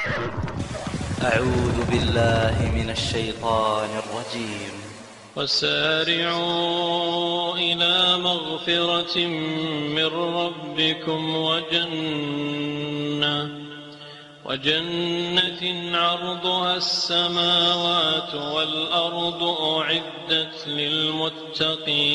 أعوذ بالله من الشيطان الرجيم. وسارعوا إلى مغفرة من ربكم وجنة وجنة عرضها السماوات والأرض أعدت للمتقين.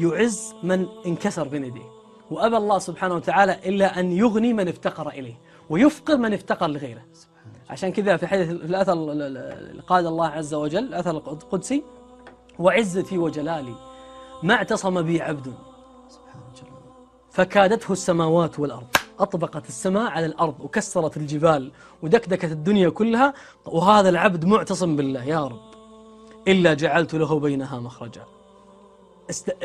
يعز من انكسر بين يديه. وأبى الله سبحانه وتعالى إلا أن يغني من افتقر إليه ويفقر من افتقر لغيره. عشان كذا في حديث في الأثر قال الله عز وجل الأثر القدسي وعزتي وجلالي ما اعتصم بي عبد فكادته السماوات والأرض. أطبقت السماء على الأرض وكسرت الجبال ودكدكت الدنيا كلها وهذا العبد معتصم بالله يا رب. إلا جعلت له بينها مخرجا.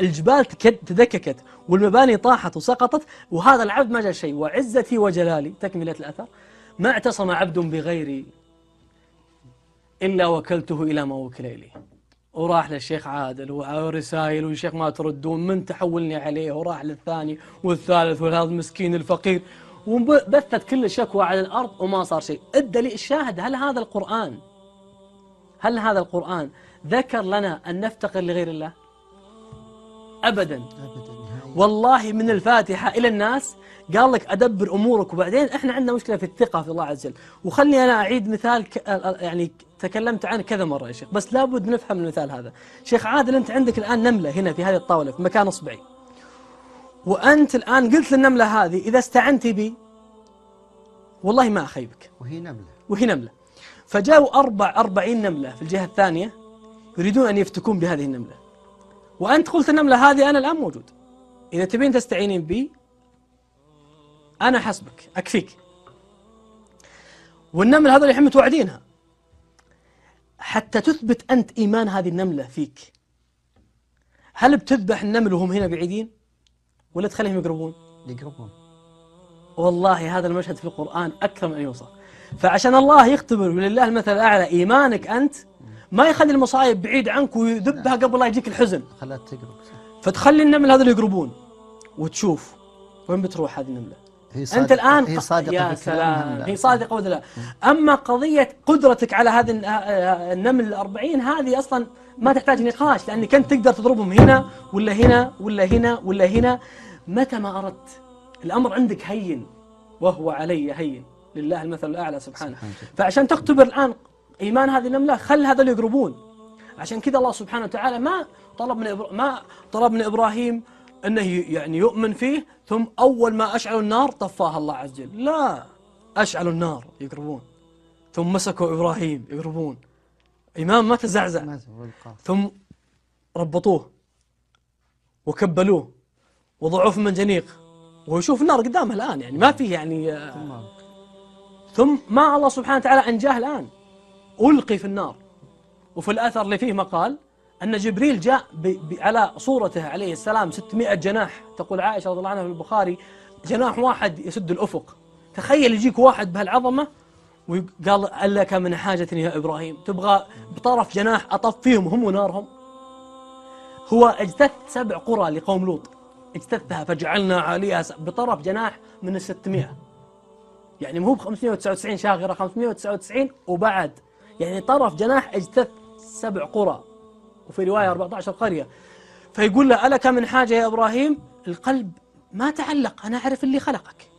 الجبال تدككت والمباني طاحت وسقطت وهذا العبد ما جاء شيء. وعزتي وجلالي تكملة الأثر. ما اعتصم عبد بغيري إلا وكلته إلى ما وكل إليه وراح للشيخ عادل ورسائل والشيخ ما تردون من تحولني عليه؟ وراح للثاني والثالث وهذا المسكين الفقير. وبثت كل الشكوى على الأرض وما صار شيء. الدليل الشاهد هل هذا القرآن؟ هل هذا القرآن ذكر لنا أن نفتقر لغير الله؟ أبدا. والله من الفاتحة إلى الناس قال لك أدبر أمورك. وبعدين إحنا عندنا مشكلة في الثقة في الله عز وجل. وخلني أنا أعيد مثال ك... يعني تكلمت عنه كذا مرة يا شيخ. بس لابد نفهم المثال هذا. شيخ عادل أنت عندك الآن نملة هنا في هذه الطاولة في مكان إصبعي. وأنت الآن قلت للنملة هذه إذا استعنت بي والله ما أخيبك. وهي نملة. وهي نملة. فجاءوا أربع أربعين نملة في الجهة الثانية يريدون أن يفتكون بهذه النملة. وأنت قلت النملة هذه أنا الآن موجود. إذا تبين تستعينين بي أنا حسبك أكفيك. والنملة هذول الحين متوعدينها. حتى تثبت أنت إيمان هذه النملة فيك. هل بتذبح النمل وهم هنا بعيدين؟ ولا تخليهم يقربون؟ يقربون. والله هذا المشهد في القرآن أكثر من أن يوصف. فعشان الله يختبر ولله المثل الأعلى إيمانك أنت ما يخلي المصايب بعيد عنك ويذبها قبل لا يجيك الحزن. خلاها تقرب. فتخلي النمل هذول يقربون وتشوف وين بتروح هذه النملة. هي أنت صادقة الآن هي صادقة يا سلام. لا. هي صادقة ولا لا؟ أما قضية قدرتك على هذه الن- النمل الأربعين هذه أصلا ما تحتاج نقاش لأنك أنت تقدر تضربهم هنا ولا هنا ولا هنا ولا هنا. متى ما أردت الأمر عندك هين وهو علي هين. لله المثل الأعلى سبحانه. فعشان تختبر الآن إيمان هذه النملة خل هذول يقربون. عشان كذا الله سبحانه وتعالى ما طلب من إبر... ما طلب من إبراهيم أنه يعني يؤمن فيه ثم أول ما أشعلوا النار طفاها الله عز وجل. لا أشعلوا النار يقربون. ثم مسكوا إبراهيم يقربون. إمام ما تزعزع. ثم ربطوه وكبلوه وضعوه في منجنيق. ويشوف النار قدامه الآن يعني ما فيه يعني آه، ثم ما الله سبحانه وتعالى أنجاه الآن. ألقي في النار. وفي الأثر اللي فيه مقال أن جبريل جاء على صورته عليه السلام 600 جناح. تقول عائشة رضي الله عنها في البخاري جناح واحد يسد الأفق. تخيل يجيك واحد بهالعظمة وقال هل لك من حاجة يا إبراهيم. تبغى بطرف جناح أطفيهم هم ونارهم. هو اجتث سبع قرى لقوم لوط. اجتثها فجعلنا عليها بطرف جناح من الستمائة. يعني مو ب 599 شاغرة 599 وبعد. يعني طرف جناح اجتث سبع قرى وفي رواية 14 قرية. فيقول له ألك من حاجة يا إبراهيم؟ القلب ما تعلق أنا أعرف اللي خلقك.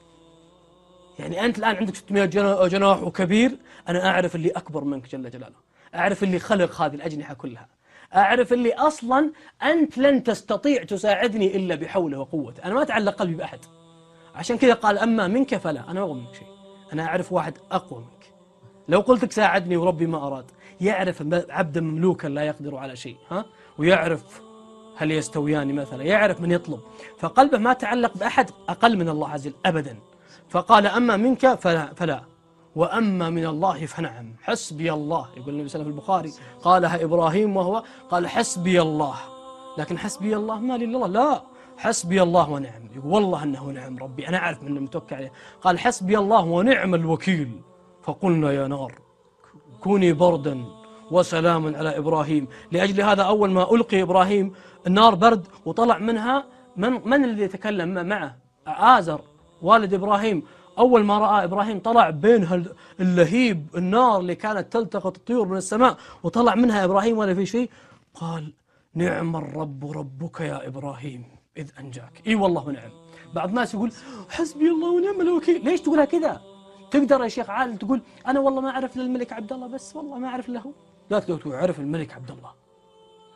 يعني أنت الآن عندك 600 جنا- جناح وكبير أنا أعرف اللي أكبر منك جل جلاله. أعرف اللي خلق هذه الأجنحة كلها. أعرف اللي أصلا أنت لن تستطيع تساعدني إلا بحوله وقوته أنا ما أتعلق قلبي بأحد. عشان كذا قال أما منك فلا أنا ما أبغى منك شيء. أنا أعرف واحد أقوى منك. لو قلت لك ساعدني وربي ما أراد يعرف عبدا مملوكا لا يقدر على شيء ها؟ ويعرف هل يستويان مثلا يعرف من يطلب. فقلبه ما تعلق بأحد أقل من الله عز وجل أبدا. فقال أما منك فلا, فلا. وأما من الله فنعم. حسبي الله يقول النبي صلى الله عليه وسلم في البخاري. قالها إبراهيم وهو قال حسبي الله. لكن حسبي الله ما الله لا. حسبي الله ونعم يقول والله أنه نعم ربي أنا أعرف من متوكل عليه. قال حسبي الله ونعم الوكيل. فقلنا يا نار كوني بردا وسلاما على إبراهيم. لأجل هذا أول ما ألقي إبراهيم النار برد وطلع منها من, من الذي يتكلم معه؟ آزر والد إبراهيم. أول ما رأى إبراهيم طلع بين اللهيب النار اللي كانت تلتقط الطيور من السماء وطلع منها إبراهيم ولا في شيء. قال نعم الرب ربك يا إبراهيم. إذ أنجاك. إي والله ونعم بعض الناس يقول حسبي الله ونعم الوكيل. ليش تقولها كذا؟ تقدر يا شيخ عادل تقول أنا والله ما أعرف للملك عبد الله بس والله ما أعرف له لا تقول أعرف الملك عبد الله.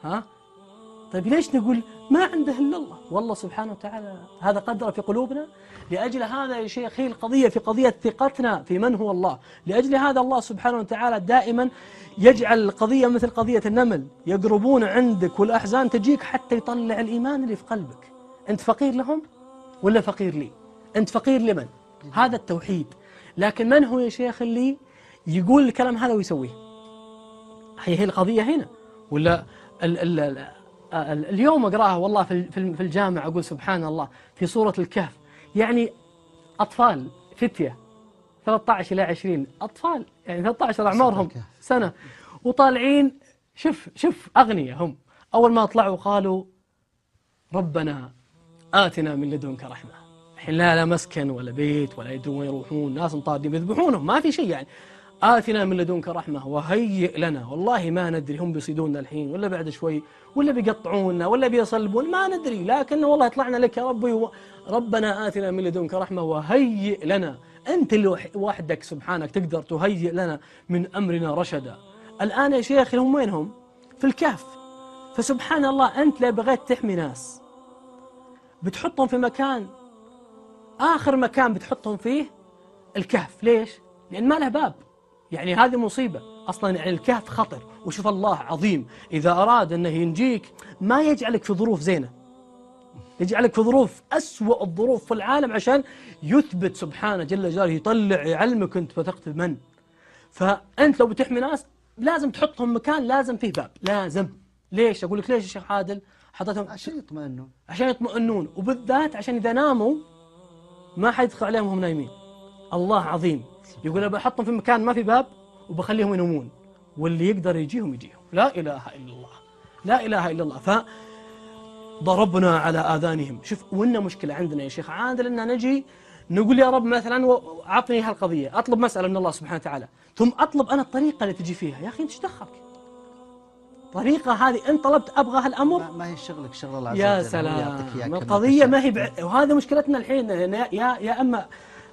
ها؟ طيب ليش نقول ما عنده إلا الله؟ والله سبحانه وتعالى هذا قدر في قلوبنا لأجل هذا يا شيخ هي القضية في قضية ثقتنا في من هو الله. لأجل هذا الله سبحانه وتعالى دائما يجعل القضية مثل قضية النمل يقربون عندك والأحزان تجيك حتى يطلع الإيمان اللي في قلبك. أنت فقير لهم ولا فقير لي؟ أنت فقير لمن؟ هذا التوحيد. لكن من هو يا شيخ اللي يقول الكلام هذا ويسويه؟ هي هي القضية هنا. ولا ال ال اليوم أقرأها والله في في الجامع أقول سبحان الله في سورة الكهف. يعني أطفال فتية 13 إلى 20 أطفال يعني 13 أعمارهم سنة. وطالعين شوف شوف أغنياء هم. أول ما طلعوا قالوا ربنا آتنا من لدنك رحمة. الحين لا لا مسكن ولا بيت ولا يدرون وين يروحون ناس مطاردين يذبحونهم ما في شيء يعني. آتنا من لدنك رحمة وهيئ لنا. والله ما ندري هم بيصيدوننا الحين ولا بعد شوي ولا بيقطعونا ولا بيصلبون ما ندري. لكن والله طلعنا لك يا ربي ربنا آتنا من لدنك رحمة وهيئ لنا. أنت اللي وحدك سبحانك تقدر تهيئ لنا من أمرنا رشدا. الآن يا شيخ هم وين هم في الكهف. فسبحان الله أنت لو بغيت تحمي ناس. بتحطهم في مكان. آخر مكان بتحطهم فيه الكهف. ليش؟ لأن ما له باب. يعني هذه مصيبة. أصلا يعني الكهف خطر وشوف الله عظيم. إذا أراد أنه ينجيك ما يجعلك في ظروف زينة. يجعلك في ظروف أسوأ الظروف في العالم عشان يثبت سبحانه جل جلاله يطلع يعلمك أنت وثقت بمن فأنت لو بتحمي ناس لازم تحطهم مكان لازم فيه باب. لازم. ليش؟ أقول لك ليش يا شيخ عادل؟ حطيتهم عشان يطمئنون. عشان يطمئنون. وبالذات عشان إذا ناموا ما حيدخل عليهم وهم نايمين. الله عظيم. يقول أنا بحطهم في مكان ما في باب وبخليهم ينومون. واللي يقدر يجيهم يجيهم. لا إله إلا الله. لا إله إلا الله. ف ضربنا على آذانهم. شوف وإن مشكلة عندنا يا شيخ. عادل أن نجي نقول يا رب مثلا أعطني هالقضية. أطلب مسألة من الله سبحانه وتعالى. ثم أطلب أنا الطريقة اللي تجي فيها. يا أخي أنت دخلك؟ طريقة هذه أنت طلبت أبغى هالأمر؟ ما هي شغلك شغل الله عز يا سلام. القضية ما هي بع... وهذا مشكلتنا الحين. يا يا أما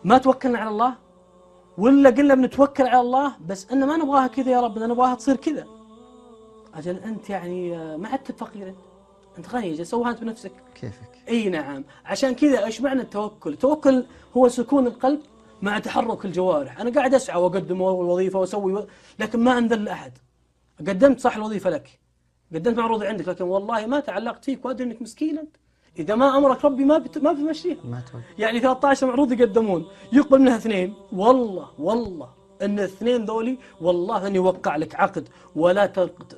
ما توكلنا على الله ولا قلنا بنتوكل على الله؟ بس أن ما نبغاها كذا يا رب نبغاها تصير كذا. أجل أنت يعني ما عدت فقير أنت أنت غني سوها أنت بنفسك. كيفك؟ أي نعم. عشان كذا إيش معنى التوكل. التوكل هو سكون القلب مع تحرك الجوارح. أنا قاعد أسعى وأقدم الوظيفة وأسوي لكن ما أنذل أحد. قدمت صح الوظيفة لك. قدمت معروض عندك لكن والله ما تعلقت فيك وأدري أنك مسكين أنت. إذا ما أمرك ربي ما بت... ما بتمشيها. ما يعني 13 معروض يقدمون. يقبل منها اثنين. والله والله. إن الاثنين ذولي والله أن يوقع لك عقد ولا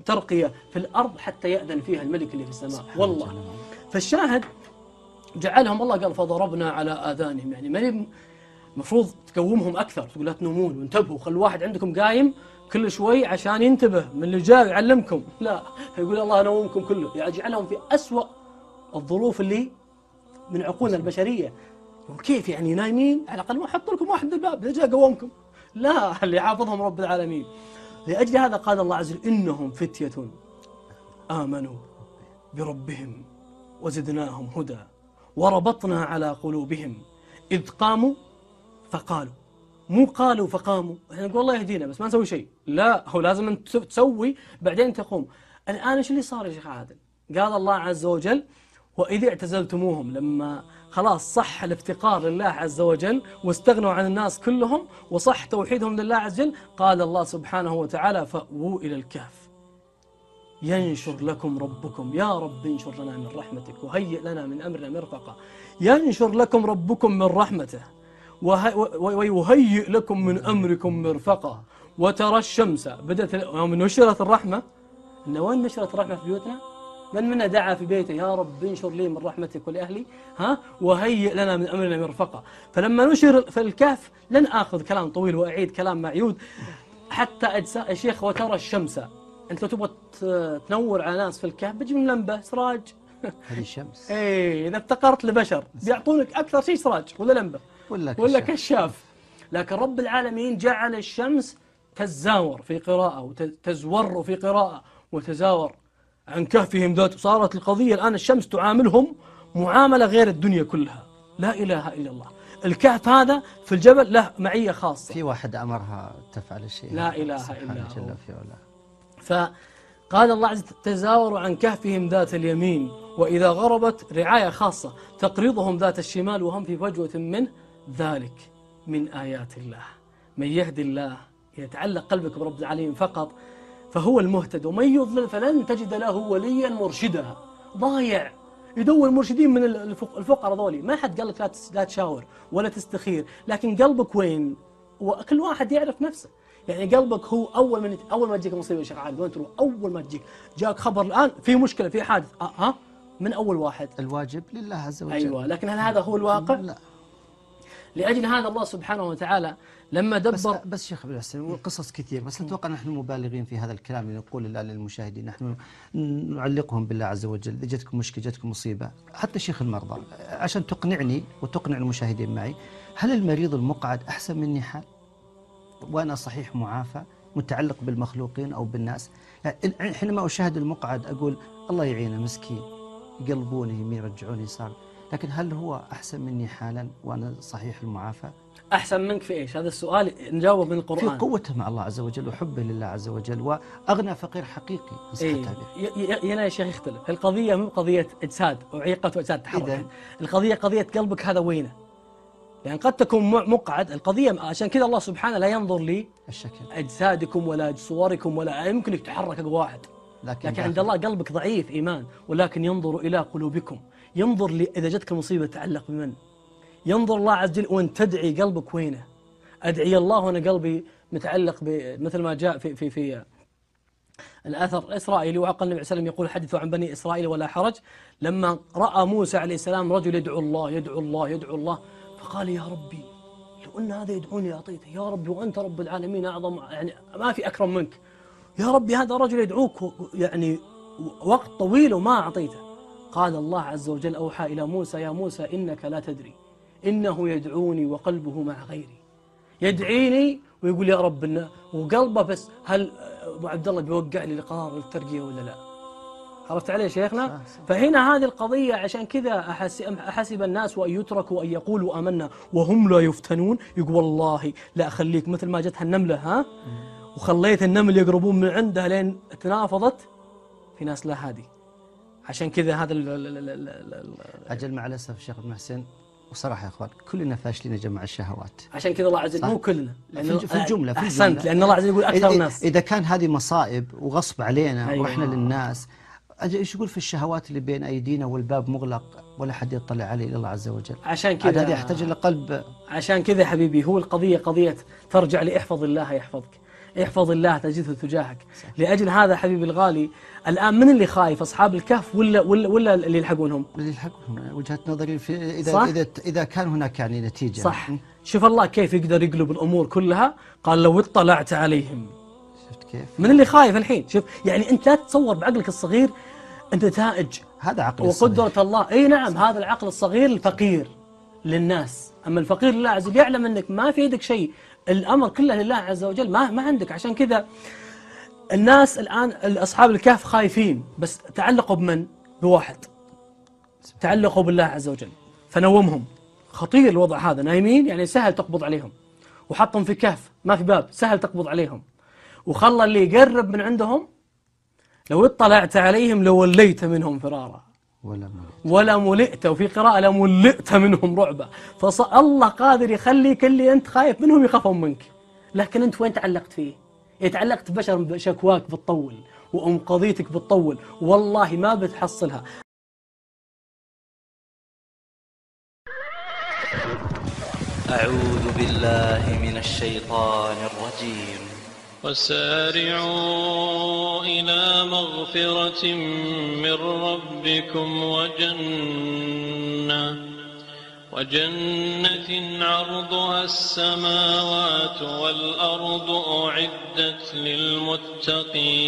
ترقية في الأرض حتى يأذن فيها الملك اللي في السماء. والله. فالشاهد جعلهم الله قال فضربنا على آذانهم. يعني ما المفروض تقومهم أكثر. تقول لا تنومون وانتبهوا خلوا واحد عندكم قايم كل شوي عشان ينتبه من اللي جاي يعلمكم. لا. يقول الله نومكم كله. يعني جعلهم في أسوأ الظروف اللي من عقولنا البشرية. كيف يعني نايمين؟ على الأقل ما أحط لكم واحد الباب جاء قومكم لا اللي حافظهم رب العالمين. لأجل هذا قال الله عز وجل إنهم فتية آمنوا بربهم وزدناهم هدى وربطنا على قلوبهم. إذ قاموا فقالوا. مو قالوا فقاموا. إحنا نقول الله يهدينا بس ما نسوي شيء. لا هو لازم أنت تسوي بعدين تقوم. الآن إيش اللي صار يا شيخ عادل؟ قال الله عز وجل وإذ اعتزلتموهم لما خلاص صح الافتقار لله عز وجل واستغنوا عن الناس كلهم وصح توحيدهم لله عز وجل قال الله سبحانه وتعالى فأووا إلى الكهف ينشر لكم ربكم. يا رب انشر لنا من رحمتك وهيئ لنا من أمرنا مرفقا. ينشر لكم ربكم من رحمته ويهيئ لكم من أمركم مرفقا. وترى الشمس بدأت يوم نشرت الرحمة إن وين نشرت الرحمة في بيوتنا؟ من منا دعا في بيته يا رب انشر لي من رحمتك ولأهلي ها وهيئ لنا من أمرنا مرفقا فلما نشر في الكهف لن آخذ كلام طويل وأعيد كلام معيود حتى أجزاء الشيخ وترى الشمس. أنت لو تبغى تنور على ناس في الكهف بتجيب لمبة سراج هذه الشمس. إيه إذا افتقرت لبشر بيعطونك أكثر شيء سراج ولا لمبة. ولا ولا كشاف. كشاف. لكن رب العالمين جعل الشمس تزاور في قراءة وتزور في قراءة وتزاور. عن كهفهم ذات صارت القضية الآن الشمس تعاملهم معاملة غير الدنيا كلها. لا إله إلا الله. الكهف هذا في الجبل له معية خاصة. في واحد أمرها تفعل الشيء لا. إله إلا علاه. فقال الله عز وجل تزاوروا عن كهفهم ذات اليمين وإذا غربت رعاية خاصة تقرضهم ذات الشمال وهم في فجوة منه ذلك من آيات الله. من يهدي الله يتعلق قلبك برب العالمين فقط فهو المهتد. ومن يضلل فلن تجد له وليا مرشدا. ضايع. يدور مرشدين من الفق- الفقراء ذولي. ما حد قال لك لا تشاور ولا تستخير. لكن قلبك وين؟ وكل واحد يعرف نفسه. يعني قلبك هو أول من أول ما تجيك مصيبة يا شيخ عادل. وين تروح؟ أول ما تجيك. جاك خبر الآن في مشكلة في حادث. أه ها من أول واحد؟ الواجب لله عز وجل. أيوه. لكن هل هذا هو الواقع؟ لا. لأجل هذا الله سبحانه وتعالى لما بس دبر بس شيخ عبد الحسن والقصص كثير بس أتوقع نحن مبالغين في هذا الكلام اللي نقول الآن للمشاهدين نحن نعلقهم بالله عز وجل اذا جتكم مشكلة جتكم مصيبة حتى شيخ المرضى عشان تقنعني وتقنع المشاهدين معي هل المريض المقعد أحسن مني حال؟ وأنا صحيح معافى متعلق بالمخلوقين أو بالناس؟ يعني حينما أشاهد المقعد أقول الله يعينه مسكين يقلبونه يمين يرجعونه يسار. لكن هل هو أحسن مني حالا وأنا صحيح المعافى؟ أحسن منك في إيش؟ هذا السؤال نجاوب من في القران قوته مع الله عز وجل وحبه لله عز وجل وأغنى فقير حقيقي. صح إيه. هنا يا شيخ يختلف القضية مو قضية أجساد أعيقة وأجساد تحرك؟ القضية قضية قلبك هذا وينه؟ يعني قد تكون مقعد. القضية عشان كذا الله سبحانه لا ينظر لي الشكل. أجسادكم ولا صوركم ولا يمكن يتحرك أقوى واحد. لكن, لكن عند الله قلبك ضعيف إيمان. ولكن ينظر إلى قلوبكم. ينظر لي إذا جتك المصيبة تعلق بمن؟ ينظر الله عز وجل وأن تدعي قلبك وينه؟ أدعي الله وأنا قلبي متعلق مثل ما جاء في في في الأثر الإسرائيلي وعقل النبي عليه وسلم يقول حدثوا عن بني إسرائيل ولا حرج. لما رأى موسى عليه السلام رجل يدعو الله يدعو الله يدعو الله فقال يا ربي لو أن هذا يدعوني أعطيته. يا ربي وأنت رب العالمين أعظم يعني ما في أكرم منك. يا ربي هذا رجل يدعوك يعني وقت طويل وما أعطيته. قال الله عز وجل أوحى إلى موسى يا موسى إنك لا تدري إنه يدعوني وقلبه مع غيري يدعيني ويقول يا رب إنه وقلبه بس هل أبو عبد الله بيوقع لي القرار الترقية ولا لا؟ عرفت علي شيخنا؟ فهنا هذه القضية عشان كذا أحس- أحسب الناس وأن يتركوا أن يقولوا آمنا وهم لا يفتنون يقول والله لا أخليك مثل ما جتها النملة ها؟ وخليت النمل يقربون من عندها لين تنافضت في ناس لا هادي عشان كذا هذا ال- ال- ال- ال- ال- ال- أجل مع الأسف شيخ ابن حسين وصراحة يا إخوان كلنا فاشلين يا جماعة الشهوات عشان كذا الله عز وجل. مو كلنا في- في الجملة، في أحسنت الجملة. لأن الله عز وجل يقول أكثر الناس إذا كان هذه مصائب وغصب علينا أيوة. ورحنا للناس أجل إيش يقول في الشهوات اللي بين أيدينا والباب مغلق ولا حد يطلع عليه الا الله عز وجل عشان كذا هذه يحتاج إلى قلب عشان كذا حبيبي هو القضية قضية ترجع لإحفظ الله يحفظك احفظ الله تجده تجاهك لأجل هذا حبيبي الغالي الآن من اللي خايف؟ أصحاب الكهف ولا ولا, ولا اللي يلحقونهم اللي يلحقهم وجهة نظري في اذا صح؟ اذا إذا كان هناك يعني نتيجة. صح. شوف الله كيف يقدر يقلب الأمور كلها. قال لو اطلعت عليهم. شفت كيف؟ من اللي خايف الحين؟ شوف يعني أنت لا تتصور بعقلك الصغير نتائج. هذا عقل الصغير. وقدرة الله. إي نعم هذا العقل الصغير الفقير للناس. أما الفقير لله عز وجل يعلم أنك ما في يدك شيء الأمر كله لله عز وجل ما ما عندك. عشان كذا الناس الآن اصحاب الكهف خايفين. بس تعلقوا بمن؟ بواحد. تعلقوا بالله عز وجل. فنومهم. خطير الوضع هذا. نايمين؟ يعني سهل تقبض عليهم. وحطهم في كهف. ما في باب. سهل تقبض عليهم. وخلى اللي يقرب من عندهم لو اطلعت عليهم لوليت منهم فرارا. ولا ملئت. وفي قراءة لملئت منهم رعبا فالله قادر يخليك اللي أنت خايف منهم يخافون منك. لكن أنت وين تعلقت فيه؟ إيه تعلقت ببشر بشكواك بتطول وأم قضيتك بتطول. والله ما بتحصلها. أعوذ بالله من الشيطان الرجيم. وسارعوا إلى مغفرة من ربكم وجنة وجنة عرضها السماوات والأرض أعدت للمتقين.